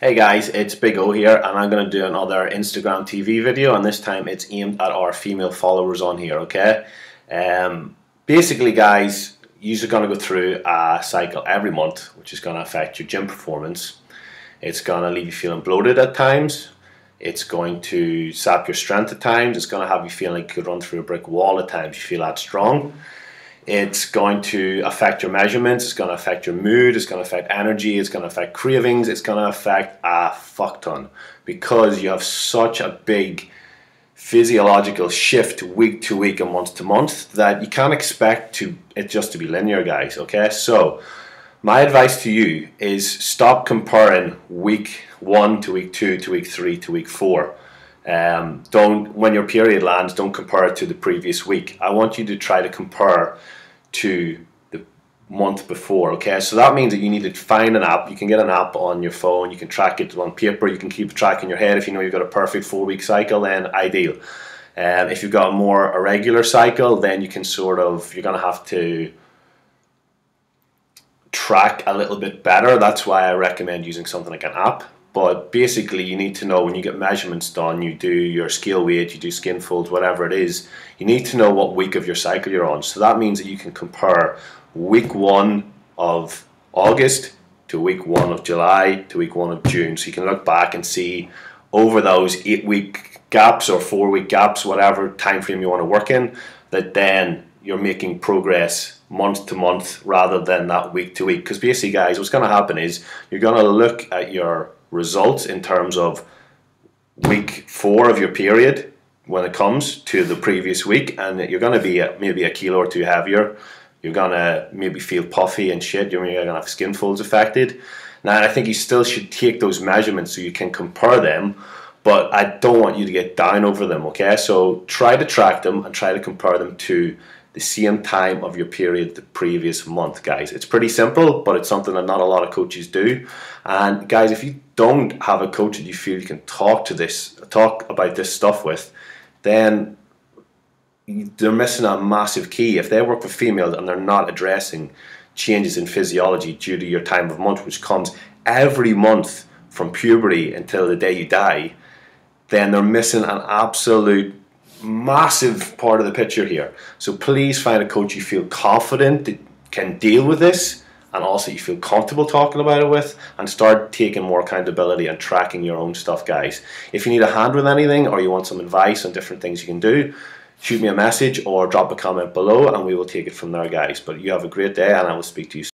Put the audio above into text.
Hey guys, it's Big O here, and I'm going to do another Instagram TV video, and this time it's aimed at our female followers on here, okay? Um, basically, guys, you're going to go through a cycle every month, which is going to affect your gym performance. It's going to leave you feeling bloated at times. It's going to sap your strength at times. It's going to have you feeling like you could run through a brick wall at times. You feel that strong. It's going to affect your measurements, it's going to affect your mood, it's going to affect energy, it's going to affect cravings, it's going to affect a fuck ton. Because you have such a big physiological shift week to week and month to month that you can't expect to it just to be linear guys okay? So my advice to you is stop comparing week one to week two to week three to week four um, don't when your period lands, don't compare it to the previous week. I want you to try to compare to the month before. Okay, so that means that you need to find an app. You can get an app on your phone. You can track it on paper. You can keep track in your head. If you know you've got a perfect four week cycle, then ideal. Um, if you've got a more irregular cycle, then you can sort of you're going to have to track a little bit better. That's why I recommend using something like an app. But basically, you need to know when you get measurements done, you do your scale weight, you do skin folds, whatever it is, you need to know what week of your cycle you're on. So that means that you can compare week one of August to week one of July to week one of June. So you can look back and see over those eight week gaps or four week gaps, whatever time frame you want to work in, that then you're making progress month to month rather than that week to week. Because basically, guys, what's going to happen is you're going to look at your results in terms of week four of your period when it comes to the previous week, and you're going to be maybe a kilo or two heavier. You're going to maybe feel puffy and shit. You're going to have skin folds affected. Now, I think you still should take those measurements so you can compare them, but I don't want you to get down over them, okay? So try to track them and try to compare them to the same time of your period the previous month, guys. It's pretty simple, but it's something that not a lot of coaches do. And guys, if you don't have a coach that you feel you can talk to this, talk about this stuff with, then they're missing a massive key. If they work with females and they're not addressing changes in physiology due to your time of month, which comes every month from puberty until the day you die, then they're missing an absolute massive part of the picture here. So please find a coach you feel confident that can deal with this and also you feel comfortable talking about it with and start taking more accountability and tracking your own stuff guys. If you need a hand with anything or you want some advice on different things you can do, shoot me a message or drop a comment below and we will take it from there guys. But you have a great day and I will speak to you soon.